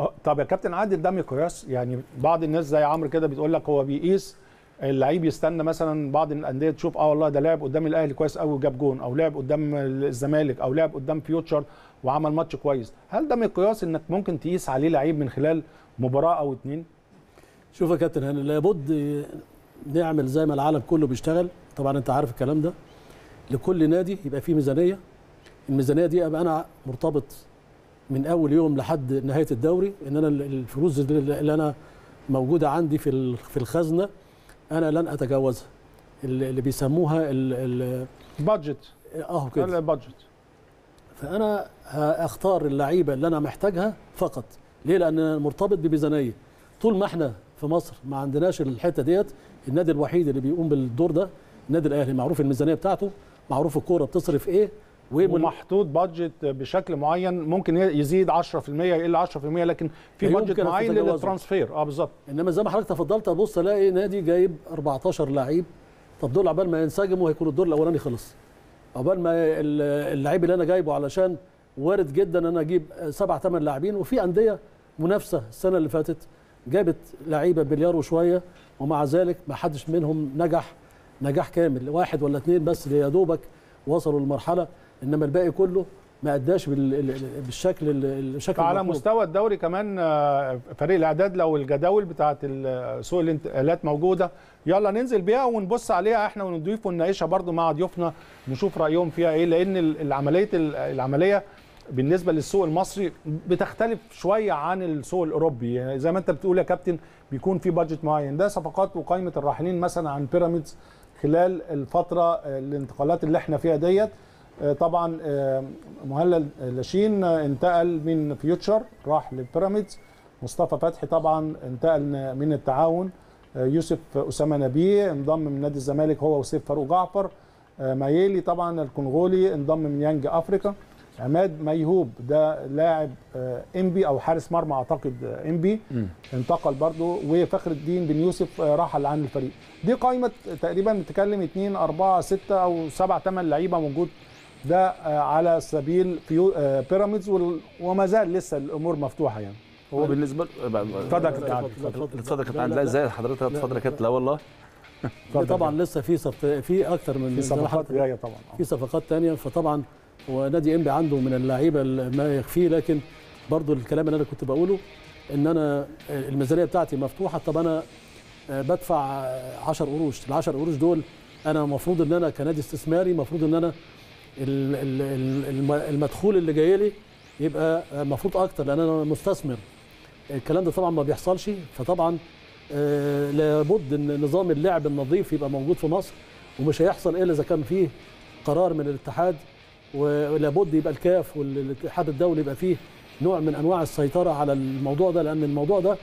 آه، طب يا كابتن عادل ده مقياس. يعني بعض الناس زي عمرو كده بتقول لك هو بيقيس اللعيب يستنى مثلا بعض الأندية تشوف آه والله ده لعب قدام الأهلي كويس قوي وجاب جون أو لعب قدام الزمالك أو لعب قدام فيوتشر وعمل ماتش كويس. هل ده مقياس إنك ممكن تقيس عليه لعيب من خلال مباراة أو اتنين؟ شوف يا كابتن هاني لابد نعمل زي ما العالم كله بيشتغل. طبعا أنت عارف الكلام ده. لكل نادي يبقى فيه ميزانية. الميزانية دي أبقى أنا مرتبط من أول يوم لحد نهاية الدوري إن أنا الفلوس اللي أنا موجودة عندي في في الخزنة أنا لن أتجاوزها. اللي بيسموها ال ال بادجت اهو كده. البادجت فأنا هأختار اللعيبة اللي أنا محتاجها فقط. ليه؟ لأن أنا مرتبط بميزانية. طول ما إحنا في مصر ما عندناش الحتة ديت النادي الوحيد اللي بيقوم بالدور ده النادي الأهلي. معروف الميزانية بتاعته معروف الكورة بتصرف إيه ومحطوط budget بشكل معين ممكن يزيد 10% يقل 10% لكن في budget معين. لل transfer آه بالظبط. إنما زي ما حضرتك تفضلت أبص ألاقي نادي جايب 14 لعيب. طب دول عبال ما ينسجموا هيكون الدور الأولاني خلص. عقبال ما ال- اللعيب اللي أنا جايبه علشان وارد جدا إن أنا أجيب سبع ثمان لاعبين وفي أندية منافسة السنة اللي فاتت جابت لعيبة بليار وشويه ومع ذلك ما حدش منهم نجح نجاح كامل. واحد ولا اثنين بس اللي يا دوبك وصلوا للمرحله إنما الباقي كله ما أداش بال- ال- ال- بالشكل ال- الشكل المطلوب. مستوى الدوري كمان آه، فريق الأعداد لو الجداول بتاعه سوق الانتقالات موجودة يلا ننزل بيها ونبص عليها إحنا ونضيف ونناقشها برضو مع ضيوفنا نشوف رأيهم فيها إيه لأن ال- العملية ال- العملية بالنسبة للسوق المصري بتختلف شوية عن السوق الأوروبي. يعني زي ما أنت بتقول يا كابتن بيكون في budget معين. ده صفقات وقائمه الراحلين مثلا عن بيراميدز خلال الفترة آه، الانتقالات اللي إحنا فيها ديت. طبعا آه، مهند لاشين آه، انتقل من فيوتشر راح للبيراميدز مصطفى فتحي طبعا انتقل من التعاون. آه، يوسف أسامة نبيه انضم من نادي الزمالك هو وسيف فاروق جعفر. آه، مايلي طبعا الكونغولي انضم من يانج أفريكا. عماد ميهوب ده لاعب آه، إنبي أو حارس مرمى أعتقد آه، إنبي. انتقل برضو. وفخر الدين بن يوسف آه، رحل عن الفريق. دي قائمة تقريبا بتتكلم 2 4 6 أو 7 8 لعيبة موجود ده آه، على سبيل آه، بيراميدز وال- وما زال لسه الأمور مفتوحة يعني. هو بالنسبة اتفضل. يا كابتن عادل، اتفضل. اتفضل يا كابتن لا، لا إزاي حضرتك اتفضل يا كابتن. لا والله. طبعا لسه في صف في أكتر من في صفقات جاية طبعا. آه. في صفقات تانية. فطبعا هو نادي إنبي عنده من اللعيبة ما يكفيه لكن برضو الكلام اللي أنا كنت بقوله إن أنا الميزانية بتاعتي مفتوحة. طب أنا بدفع 10 قروش. ال 10 قروش دول أنا المفروض إن أنا كنادي استثماري المفروض إن أنا ال- ال- ال- الم- المدخول اللي جاي لي يبقى المفروض أكتر لأن أنا مستثمر. الكلام ده طبعا ما بيحصلش فطبعا آه، لابد إن نظام اللعب النظيف يبقى موجود في مصر ومش هيحصل إلا إذا كان فيه قرار من الاتحاد ولابد يبقى الكاف والاتحاد الدولي يبقى فيه نوع من أنواع السيطرة على الموضوع ده لأن الموضوع ده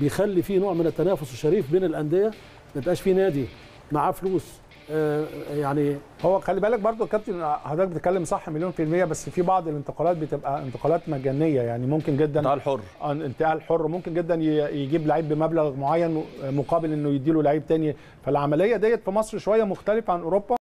بيخلي فيه نوع من التنافس الشريف بين الأندية. ما يبقاش فيه نادي معاه فلوس يعني هو خلي بالك برضو يا كابتن حضرتك بتتكلم صح مليون في المية بس في بعض الانتقالات بتبقى انتقالات مجانية يعني ممكن جدا تعال حر. آه، انتقال حر. ممكن جدا يجيب لعيب بمبلغ معين مقابل إنه يديله لعيب تاني. فالعملية ديت في مصر شوية مختلفة عن أوروبا.